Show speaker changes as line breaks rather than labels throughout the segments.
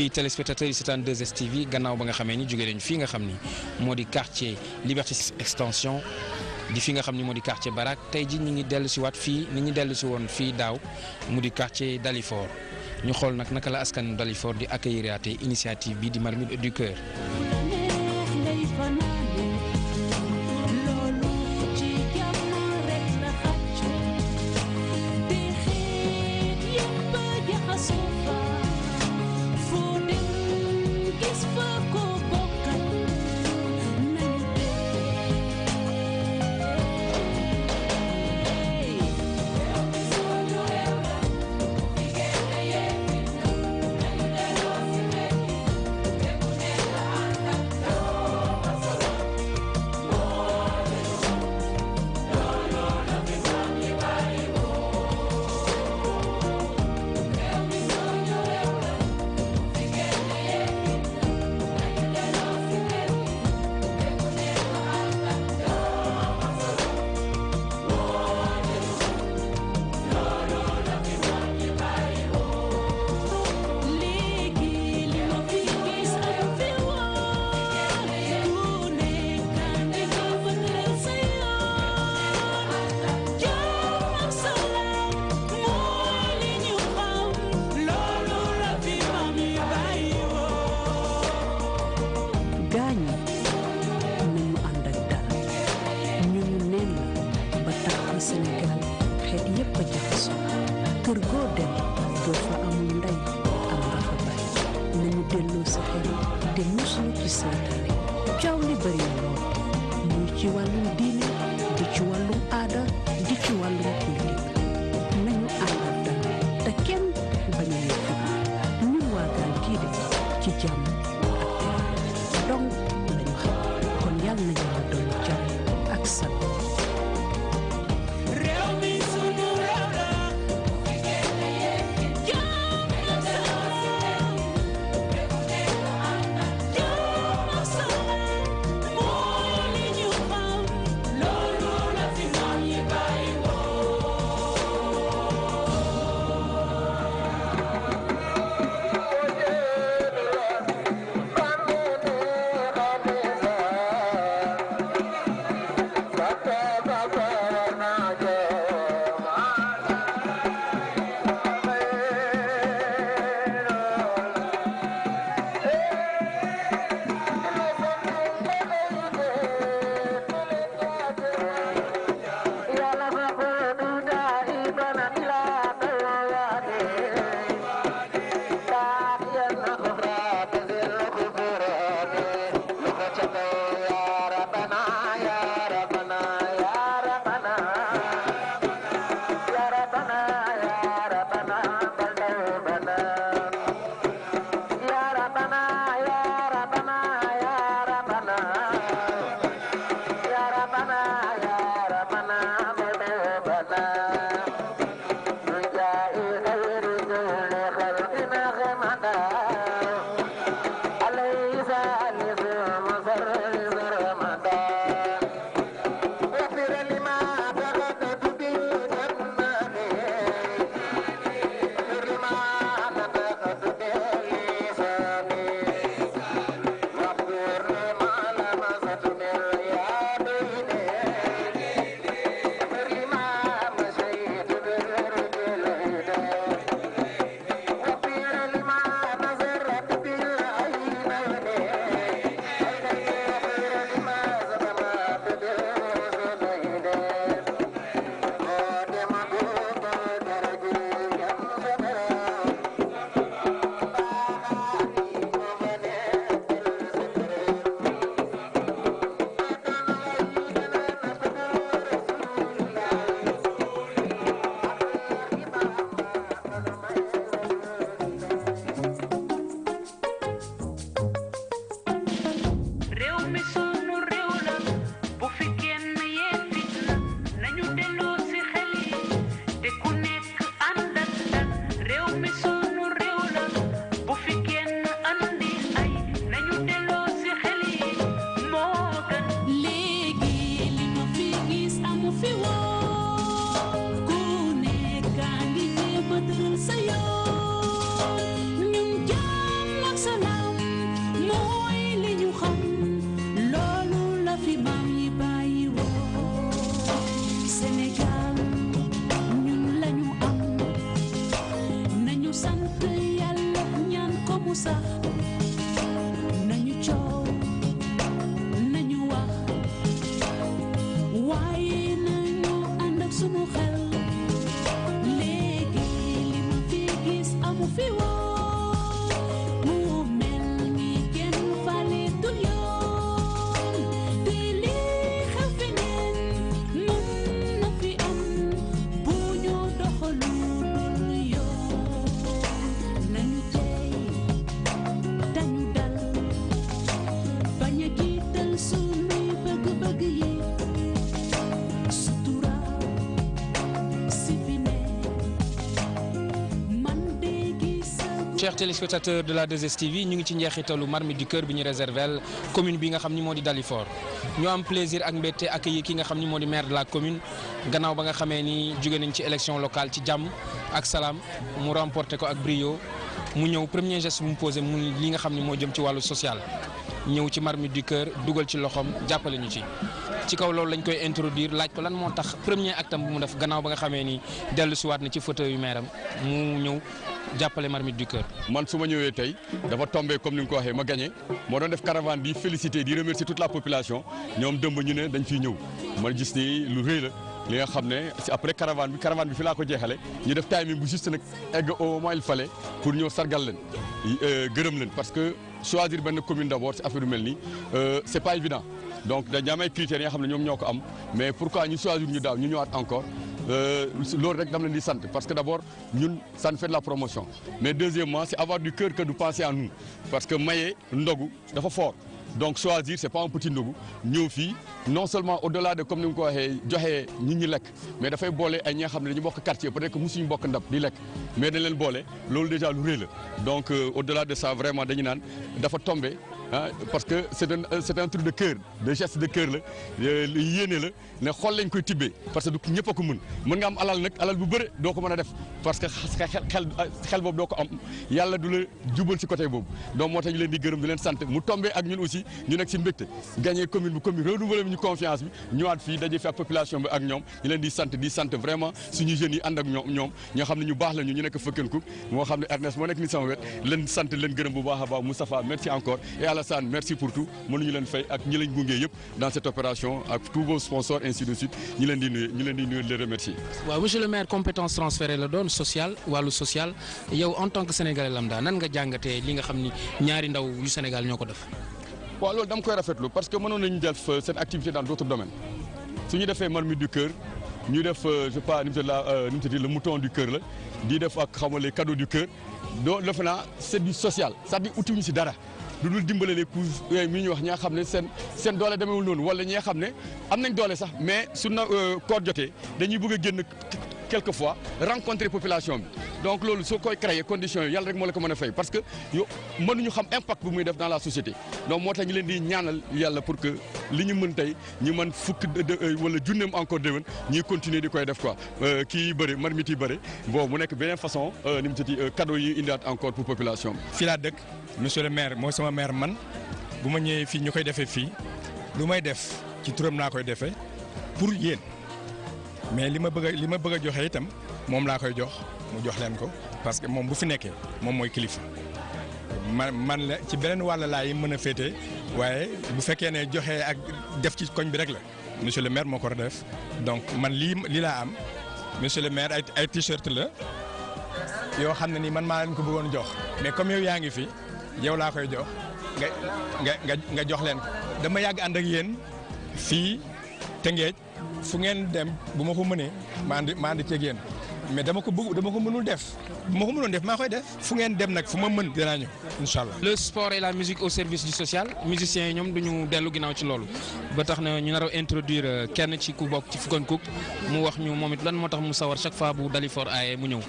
mbokki téléspectateurs yi seetaan 2STV quartier Liberté extension di fi nga quartier Barak tey ji quartier Dalifort. Ñu xool Marmite du Cœur. Téléspectateurs de la 2STV ñu du cœur bi ñu réservel commune bi Dalifort. Ñu am plaisir ak mbégte accueillir ki maire de la commune. Gannaaw ba locale ci jàmm ak salaam mu remporté mu ñëw premier geste bu mu posé mu li nga xam ni moo jëm ci wàllu social. ñëw ci marmite du cœur dugal ci loxoom jàppale ñu ci. ci kaw loolu lañ koy introduire laaj ko lan moo tax premier actam bu mu def gannaaw ba nga xamee ni dellusiwaat na ci fauteuil yu meeram mu ñëw jàppale marmite du cœur.
man su ma ñëwee tey dafa tombé comme ni nga ko waxee ma gagné. moo doon def caravane di féliciter di remercier toute la population. ñoom dëmb ñu ne dañ fiy ñëw. ma gis ni lu rëy li nga après caravane bi caravane bi fi laa ko jeexale. ñu def juste au il fallait pour ñëw sargal leen parce que choisir benn commune d'abord si affaire c'est pas évident. donc dañu am ay critères yi nga xam mais pourquoi ñu choisir ñu daaw encore sant. parce que d'abord ça nous fait de la promotion. mais deuxièmement c'est avoir du cœur que de penser à nous. parce que maye ndogu dafa fort donc choisir c'est pas un petit ndogu ñëw fii non seulement au-delà de comme ni nga ko waxee mais dafay boole ay ñi quartier peut-être que musuñu bokk mais dañ leen boole. Déjà lu rëy la. Donc euh, au-delà de ça vraiment dañu naan dafa tombé ah parce que c'est un c'est un truc de cœur de geste de cœur la li yéene la ne parce que du a bu bëre doo parce que xel ci côté donc moo tax ñu leen di gërëm di leen sant. Mu tombé ak ñun aussi ñu nekk ci mbégte. Gagné commune confiance bi ñëwaat fii daje population bi ak ñoom. Ñu vraiment suñu jeunes yi ànd ak ñoom ñoom. Ñoo xam ne ñu ne merci encore Alassane merci pour tout. Mënuñu leen fay ak ñi lañ gunge yëpp dans cette opération ak tous vos sponsors ainsi de suite. Ñi leen di nuyu ñu leen di nuyu les remercier.
Waaw monsieur le maire compétence transférée la doon social wàllu social. Yow en tant que sénégalais lambda nan nga jàngatee li nga xam ni ñaari ndaw yu Sénégal ñoo ko def?
waaw loolu dama koy rafetlu parce que mënoon nañu def seen activité dans d'autres domaines. Su ñu defee marmite du cœur ñu def je sais pas nu mu tudd la nu mu tudd le mouton du cœur la di def ak xam nga les cadeaux du cœur. Donc defe naa c'est du social c'est-à-dire utiwuñu si dara. Lu dul dimbale les couches yooyu mi ñu wax ñaa xam ne seen seen doole demeewul noonu wala ñi xam ne am nañ doole sax mais su na koor jotee dañuy bëgg a génn quelquefois rencontrer population bi. Donc loolu soo koy créer conditions la parce que yow mënuñu xam impact bu muy def dans la société. Donc moo tax pour que li ñu mën junneem encore déwén ñuy continuer di koy def quoi. Bëri marmite bon façon tudd cadeau yi indiwaat encore pour population bi.
monsieur le maire mooy sama maire man. Ma ñëwee fii lu pour mais li ma bëgg a li ma bëgg a joxe itam moom laa koy jox mu jox leen ko parce que moom bu fi nekkee moom mooy kilifa. Man man la ci beneen wàll laa yi mën a féete waaye bu fekkee ne joxe ak def ci koñ bi rek la. Monsieur le maire moo ko war def. Donc man lii lii laa am. Monsieur le maire ay ay t-shirt la yoo xam ne ni man maa leen ko bëggoon jox. Mais comme yow yaa ngi fi yow laa koy jox. Nga nga nga jox leen ko. Dama yàgg ànd ak yéen fii Tëngéej. Fu ngeen dem bu ma ko mënee ma andi ma andi ceeg yéen. Mais dama ko bëgg dama ko mënul def. Bu ma ko mënoon def maa koy def. Fu ngeen dem nag fu ma mën dinaa ñëw incha allah.
le sport et la musique au service du social. Musiciens yi ñoom duñu dellu ginnaaw ci loolu. Ba tax na ñu nar a introduire kenn ci ku bokk ci Fëkkenkook mu wax ñu moom it lan moo tax mu sawar chaque fois bu Dalifort aaye mu ñëw.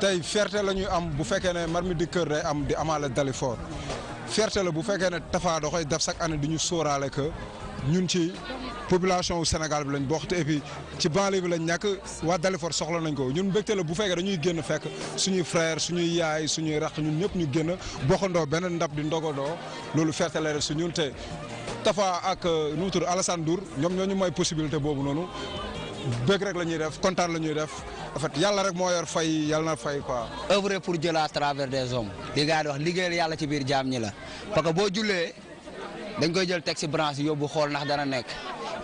tey fierté la ñuy am bu fekkee ne marmite du cœur day am di amaale Dalifort. Fierté la bu fekkee ne Tafa da koy def chaque année di ñu sóoraale que ñun ci population wu Sénégal bi lañ bokk te et puis ci banlieue bi lañ nekk waa Dalifort soxla nañ ko. Ñun mbégte la bu fekkee dañuy génn fekk suñuy frère suñuy yaay suñuy rax ñun ñëpp ñu génn bokkandoo benn ndab di ndogandoo. Loolu ferte la rek su ñun te Tafa ak nu mu tudd Alassane ñoom ñoo ñu may possibilité boobu noonu. Bëgg rek la ñuy def kontaan la ñuy def. Fait yàlla rek moo yor fay yàlla na fay quoi.
œuvrer pour Dieu à travers des hommes. Li di wax liggéeyal yàlla ci biir jaam ñi la. Dañ koy jël teg si branche yóbbu xool ndax dana nekk.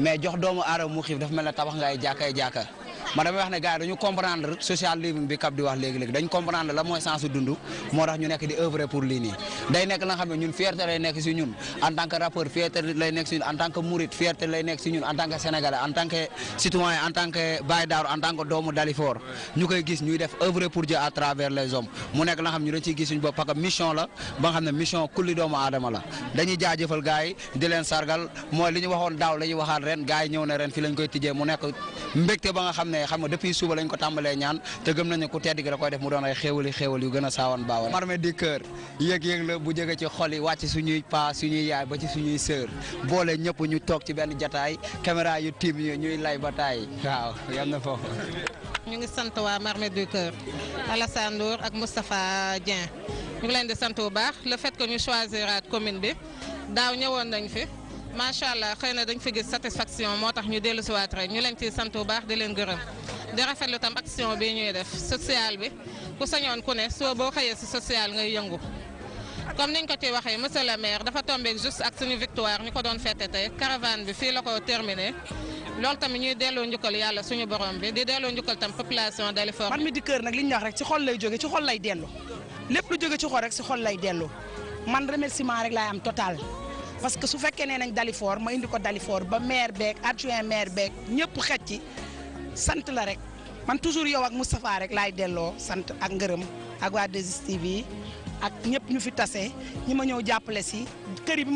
Mais jox doomu aadama mu xiif dafa mel ne tabax ngay jàkkay jàkka. Ma damay wax ne gars yi dañu comprendre social living bi kap di wax léegi-léegi dañ comprendre la mooy sens dund moo tax ñu nekk di œuvrer pour lii nii. nekk la xam ne ñun fierté lay nekk si ñun en tant que rappeur fierté lay nekk si ñun en tant que mouride fierté lay nekk si ñun en tant que sénégalais en tant que citoyen en tant que baay doomu Dalifort. ñu koy gis ñuy def œuvrer pour Dieu à travers les hommes mu nekk la xam ñu dañ ciy gis suñu bopp parce mission la ba xam xam nga depuis suba lañ ko tàmbalee ñaan te gëm nañu ku tedd gi da koy def mu doon ay xéewali xéewal yu gën a saawan baawal marmé du cœur yëg-yëg la bu jóge ci xol yi wàcc suñuy pa suñuy yaay ba ci suñuy sœur boole ñëpp ñu toog ci benn jataay caméra yu tiim ñu ñuy lay ba taay. Waaw yam na foofu.
Ñu ngi sant waa Marmite du Cœur Alassane Ndour ak Moustapha Dieng. Ñu ngi leen di sant bu baax. Le fait que ñu choisiraat commune bi daaw ñëwoon nañ fi macha allah xëy na dañ fi gis satisfaction moo tax ñu rek. Ñu leen sant bu baax di leen gërëm. Di action bi ñuy def social bi. Ku sañoon ku ne soo boo xëyee si social ngay yëngu. Comme niñ ko ci waxee monsieur le maire dafa juste ak suñu victoire ñu ko doon tey. Caravane bi fii terminé. Loolu tamit ñuy delloo njukkal yàlla suñu borom bi. Di delloo njukkal tam population Dalifort.
Man laay am total parce que su fekkee nañ Dalifort ma indi ko ba maire adjoint maire la rek man toujours yow ak rek ak ak waa 2STV ak ñu fi si kër bi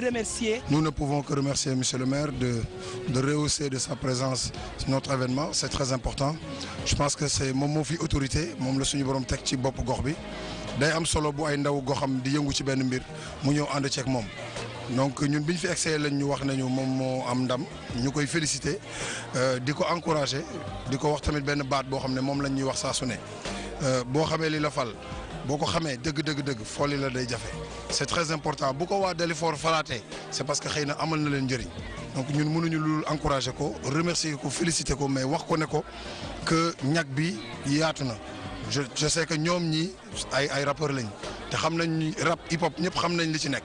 remercier.
Nous ne pouvons que remercier Monsieur le maire de, rehausser de sa présence notre événement. C'est très important. Je pense que c'est moom moo autorité moom la suñu borom teg ci gox day am solo bu ay ndaw goxam di yëngu ci benn mbir mu ñëw ànd ceeg moom. donc ñun bi ñu fi egsee lañ ñu wax nañu moom moo am ndam ñu koy félicité di ko encourager di ko wax tamit benn baat boo xam ne moom lañ ñuy wax saa su ne. Boo xamee li la fal boo ko xamee dëgg dëgg dëgg folli la day jafe. C'est très important. Bu ko waa Dalifort falaatee c'est parce que xëy na amal na leen njëriñ. Donc ñun mënuñu lu encourager ko remercier ko féliciter ko mais wax ko ne ko ñag bi yaatu na. Je je sais que ñoom ñi ay ay rappeurs lañ te xam nañ rap hip hop ñëpp xam nañ li ci nekk.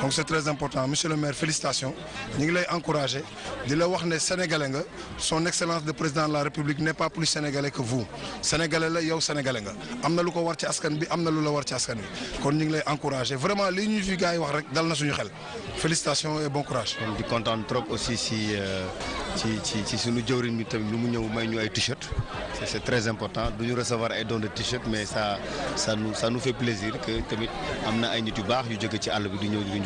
donc c'est très important. Monsieur le maire félicitations. Ñu ngi lay encourager. Di sénégalais son excellence de président de la république n'est pas plus sénégalais que vous. Sénégalais la yow sénégalais nga. Am na lu ko war ci ci vraiment li ñu fi gars félicitations et bon courage.
di kontaan trop aussi si ci ci ci ay t-shirt. C'est très important. Du ñu recevoir ay dons de t-shirt mais ça ça nous ça nous fait plaisir que am na ci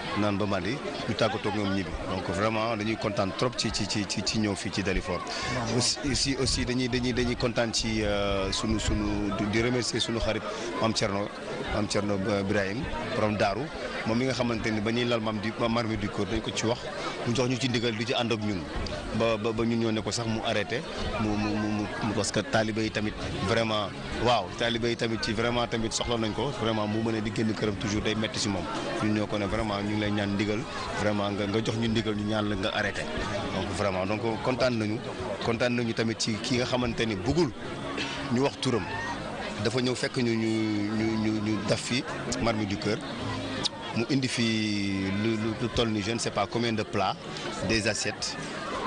naan ba mandi ñu tàggatoo ak ñoom ñibbi. Donc vraiment dañuy kontaan trop ci ci ci ci ñëw fii ci Dalifort. Aussi aussi dañuy dañuy dañuy kontaan ci sunu sunu di remercier sunu xarit Mame Thierno Mame Thierno Birahim borom daaru moom mi nga xamante ni ba ñuy lal mam di Marmite du Cœur dañ ko ci wax mu jox ñu ci ndigal du ci ànd ak ñun. Ba ba ba ñun ñoo ne ko sax mu arrêté mu mu mu parce que taaliba yi tamit vraiment waaw taalibe yi tamit ci vraiment tamit soxla nañ ko. Vraiment mu mën a di génn këram toujours day metti si moom. Ñun vraiment ñu ngi lay ñaan ndigal. Vraiment donc vraiment donc kontaan nañu. Kontaan nañu tamit ci ki nga xamante ni bëggul ñu wax turam. Dafa ñëw fekk ñu ñu ñu ñu ñu def fi du Cœur. Mu indi fi lu lu toll ni je ne sais pas combien de plats des assiettes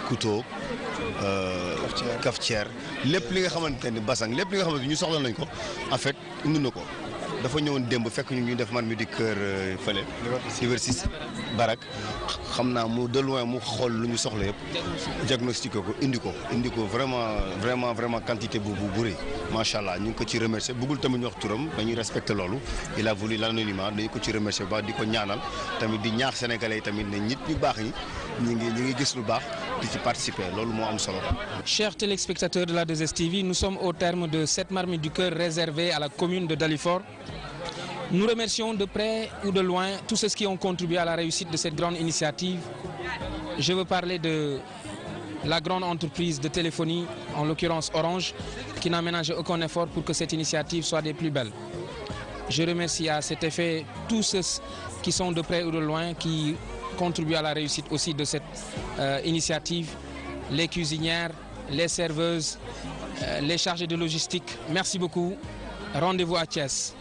couteaux cafetière. Lépp li nga xamante ni basang lépp li nga xamante ni ñu soxla nañ ko en fait indi na ko. Dafa ñëwoon démb fekk ñu ñu def man du Cœur euh, fële. 6 barak. Xam naa mu de loin mu xool lu ñu soxla yëpp. Diagnostiqué ko indi ko. Indi ko vraiment vraiment vraiment quantité bu bu bëri macha allah ñu ngi ko ci remercier. Bëggul tamit ñu wax turam dañuy respecté loolu. Il a voulu l'anonymat dañu ko ci remercier bu baax di ko ñaanal. Tamit di ñaax sénégalais yi tamit ne nit ñu baax ñi ñu ngi ñu ngi gis lu baax.
Chers téléspectateurs de la 2STV, nous sommes au terme de cette marmite du cœur réservée à la commune de Dalifort. Nous remercions de près ou de loin tous ceux qui ont contribué à la réussite de cette grande initiative. Je veux parler de la grande entreprise de téléphonie, en l'occurrence Orange, qui n'a ménagé aucun effort pour que cette initiative soit des plus belles. Je remercie à cet effet tous ceux qui sont de près ou de loin, qui contribuent à la réussite aussi de cette euh, initiative, les cuisinières, les serveuses, euh, les chargés de logistique. Merci beaucoup. Rendez-vous à Thiès.